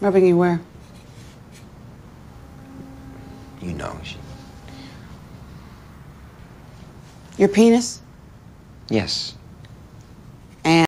Rubbing you where? You know, she, Your penis? yes.